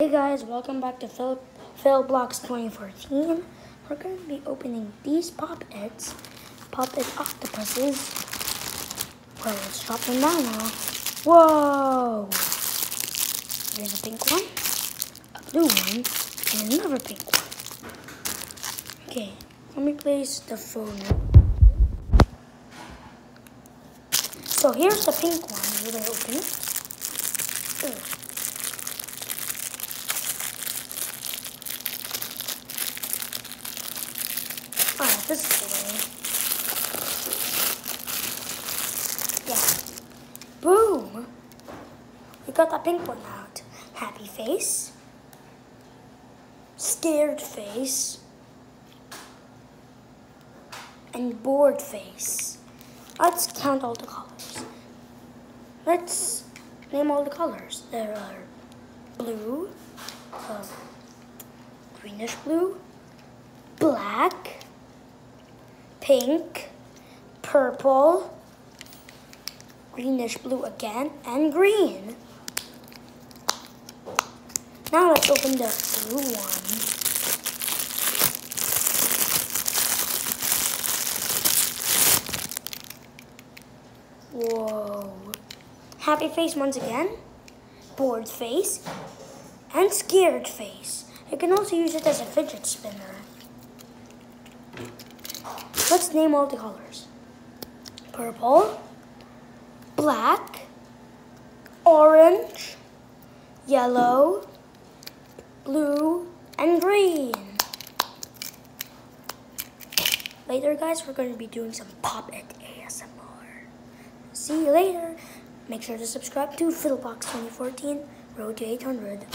Hey guys, welcome back to Phil, Phil Blocks 2014. We're going to be opening these Pop-Its, Pop-It octopuses. Well, let's drop them down now. Whoa! There's a pink one, a blue one, and another pink one. Okay, let me place the phone. So here's the pink one. We're going to open it. This is the. Yeah. Boom! We got that pink one out. Happy face. Scared face. And bored face. Let's count all the colors. Let's name all the colors. There are blue, uh, greenish blue, black, pink, purple, greenish blue again, and green. Now let's open the blue one. Whoa. Happy face once again, bored face, and scared face. You can also use it as a fidget spinner. Let's name all the colors. Purple, black, orange, yellow, blue, and green. Later, guys, we're going to be doing some Pop-It ASMR. See you later. Make sure to subscribe to Fiddlebox 2014 Road to 800.